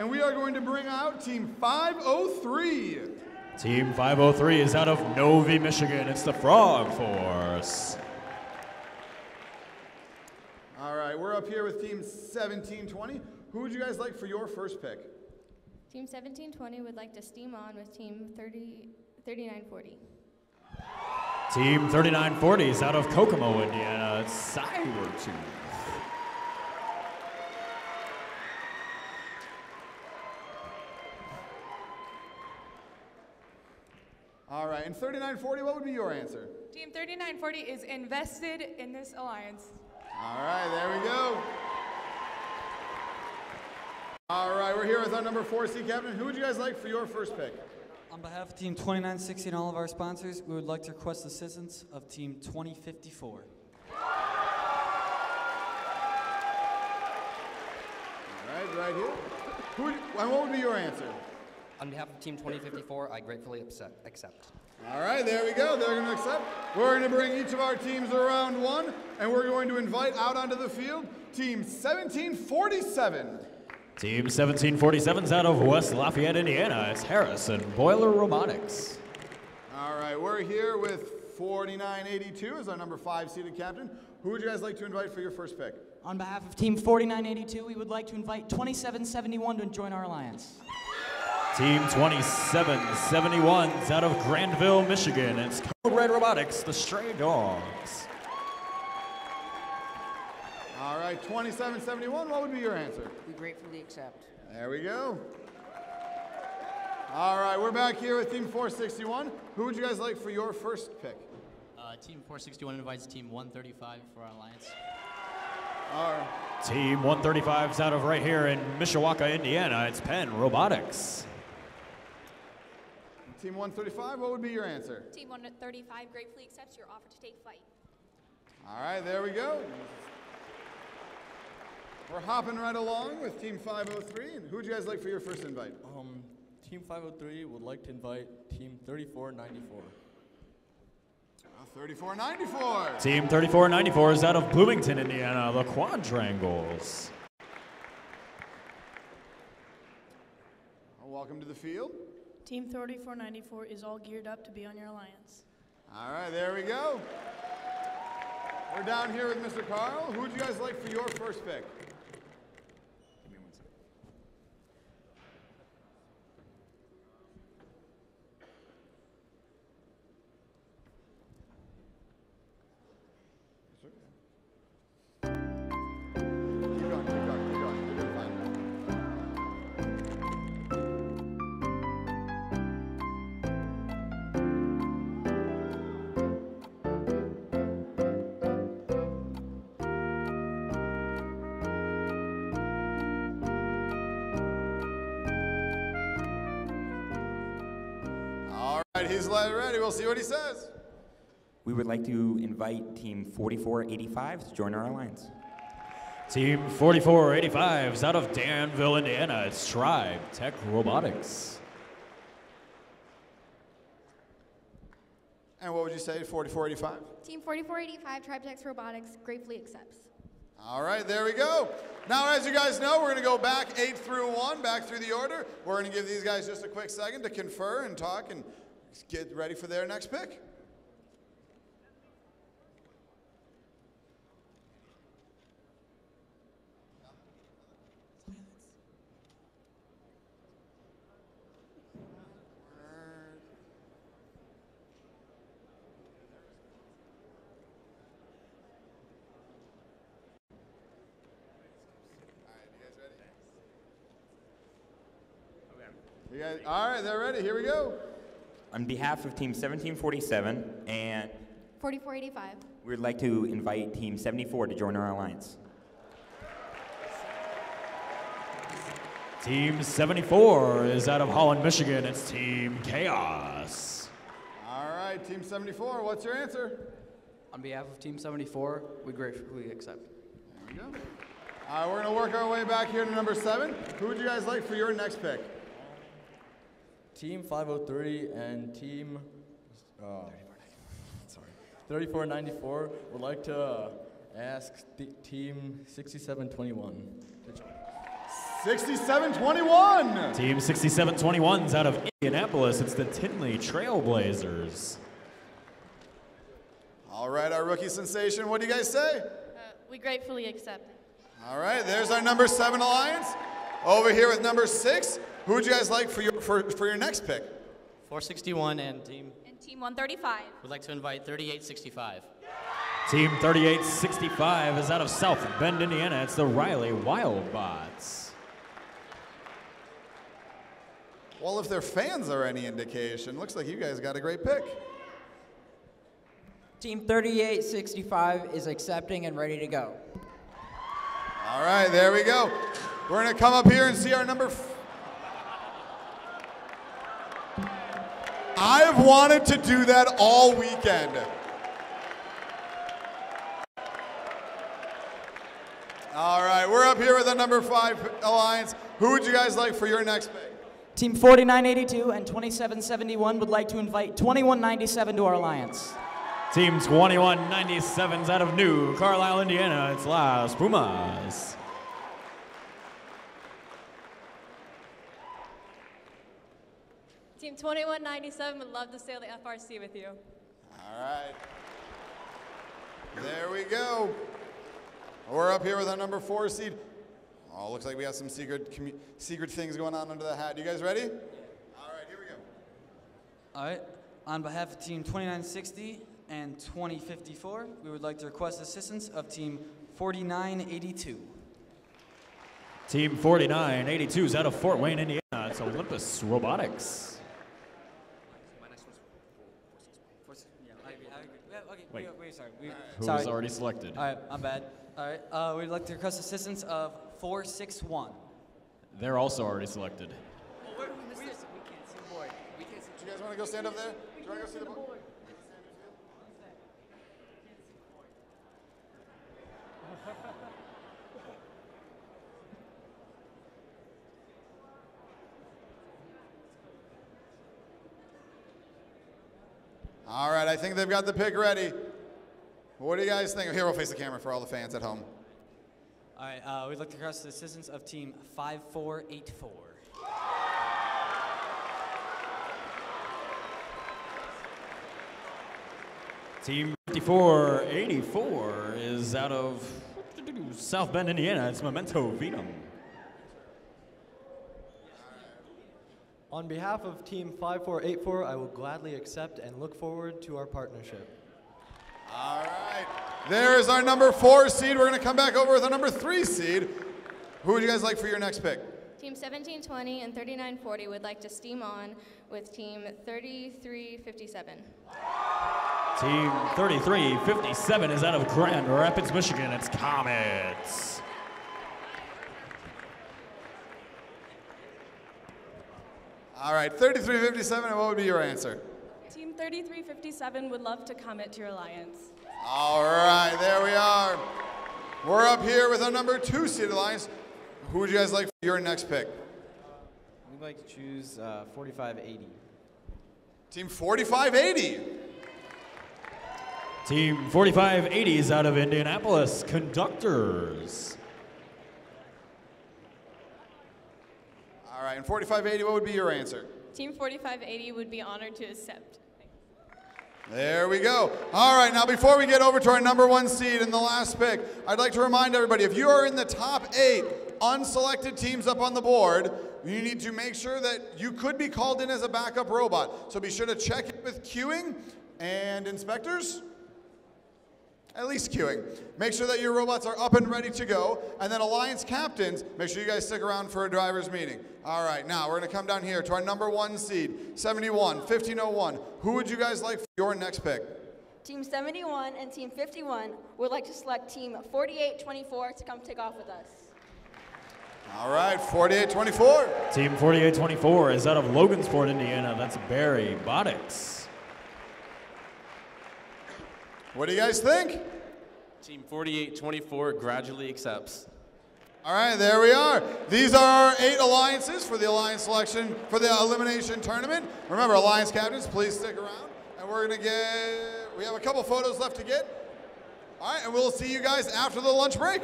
and we are going to bring out Team 503. Team 503 is out of Novi, Michigan. It's the Frog Force. All right, we're up here with Team 1720. Who would you guys like for your first pick? Team 1720 would like to steam on with Team 30, 3940. Team 3940 is out of Kokomo, Indiana. It's Cybertooth. All right, and 3940, what would be your answer? Team 3940 is invested in this alliance. All right, there we go. All right, we're here with our number four C captain. Who would you guys like for your first pick? On behalf of Team 2960 and all of our sponsors, we would like to request the assistance of Team 2054. All right, right here. Who would, and what would be your answer? On behalf of Team 2054, I gratefully accept. accept. All right, there we go. They're going to accept. We're going to bring each of our teams around one, and we're going to invite out onto the field Team 1747. Team 1747 is out of West Lafayette, Indiana. It's Harrison Boiler Robotics. All right, we're here with 4982 as our number five seated captain. Who would you guys like to invite for your first pick? On behalf of Team 4982, we would like to invite 2771 to join our alliance. Team 2771 is out of Grandville, Michigan. It's Code Red Robotics, the Stray Dogs. All right, 2771, what would be your answer? We gratefully accept. There we go. All right, we're back here with Team 461. Who would you guys like for your first pick? Uh, team 461 invites Team 135 for our alliance. All right. Team 135 is out of right here in Mishawaka, Indiana. It's Penn Robotics. Team 135, what would be your answer? Team 135 gratefully accepts your offer to take flight. All right, there we go. We're hopping right along with Team 503. And who would you guys like for your first invite? Um, Team 503 would like to invite Team 3494. Uh, 3494. Team 3494 is out of Bloomington, Indiana. The Quadrangles. Welcome to the field. Team 3494 is all geared up to be on your alliance. All right, there we go. We're down here with Mr. Carl. Who would you guys like for your first pick? He's le- ready. We'll see what he says. We would like to invite Team 4485 to join our alliance. Team 4485 is out of Danville, Indiana. It's Tribe Tech Robotics. And what would you say, 4485? Team 4485 Tribe Tech Robotics gratefully accepts. All right, there we go. Now, as you guys know, we're going to go back eight through one, back through the order. We're going to give these guys just a quick second to confer and talk and get ready for their next pick. All right, they're ready. Here we go. On behalf of Team 1747 and 4485. we would like to invite Team 74 to join our alliance. Team 74 is out of Holland, Michigan. It's Team Chaos. All right, Team 74, what's your answer? On behalf of Team 74, we gratefully accept. There we go. All right, we're going to work our way back here to number seven. Who would you guys like for your next pick? Team 503 and Team uh, sorry, 3494 would like to uh, ask the Team 6721 to join. 67-21. Team 6721's out of Indianapolis. It's the Tindley Trailblazers. All right, our rookie sensation, what do you guys say? we gratefully accept. All right, there's our number seven alliance. Over here with number six. Who would you guys like for your for, for your next pick? 461 and team And team 135. We'd like to invite 3865. Team 3865 is out of South Bend, Indiana. It's the Riley Wildbots. Well, if their fans are any indication, looks like you guys got a great pick. Team 3865 is accepting and ready to go. All right, there we go. We're going to come up here and see our number. F- I have wanted to do that all weekend. All right, we're up here with the number five alliance. Who would you guys like for your next pick? Team 4982 and 2771 would like to invite 2197 to our alliance. Team 2197's out of New Carlisle, Indiana. It's Las Pumas. Team 2197 would love to sail the FRC with you. All right. There we go. We're up here with our number four seed. Oh, looks like we have some secret secret things going on under the hat. You guys ready? All right, here we go. All right. On behalf of Team 2960 and 2054, we would like to request assistance of Team 4982. Team 4982 is out of Fort Wayne, Indiana. It's Olympus Robotics. Wait. Wait, wait, sorry. We, Who sorry. was already selected? All right, I'm bad. All right, uh, we'd like to request assistance of 461. They're also already selected. Do you guys want to go stand up there? Do you want to go see the board? All right, I think they've got the pick ready. What do you guys think? Here, we'll face the camera for all the fans at home. All right, uh, we looked across the assistance of Team 5484. Team 5484 is out of South Bend, Indiana. It's Memento Vetum. On behalf of Team 5484, I will gladly accept and look forward to our partnership. All right. There is our number four seed. We're going to come back over with our number three seed. Who would you guys like for your next pick? Team 1720 and 3940 would like to steam on with Team 3357. Team 3357 is out of Grand Rapids, Michigan. It's Comets. All right, 3357, and what would be your answer? Team 3357 would love to comment to your alliance. All right, there we are. We're up here with our number two seed alliance. Who would you guys like for your next pick? We'd like to choose uh, 4580. Team 4580. Team 4580 is out of Indianapolis. Conductors. All right, and 4580, what would be your answer? Team 4580 would be honored to accept. There we go. All right, now before we get over to our number one seed in the last pick, I'd like to remind everybody if you are in the top eight unselected teams up on the board, you need to make sure that you could be called in as a backup robot. So be sure to check it with queuing and inspectors. At least queuing. Make sure that your robots are up and ready to go. And then Alliance captains, make sure you guys stick around for a driver's meeting. All right, now we're going to come down here to our number one seed, 71, 1501. Who would you guys like for your next pick? Team 71 and Team 51 would like to select Team 4824 to come take off with us. All right, 4824. Team 4824 is out of Logansport, Indiana. That's Barry Bodix. What do you guys think? Team 4824 gradually accepts. All right, there we are. These are our eight alliances for the alliance selection for the elimination tournament. Remember, alliance captains, please stick around. And we're going to get, we have a couple photos left to get. All right, and we'll see you guys after the lunch break.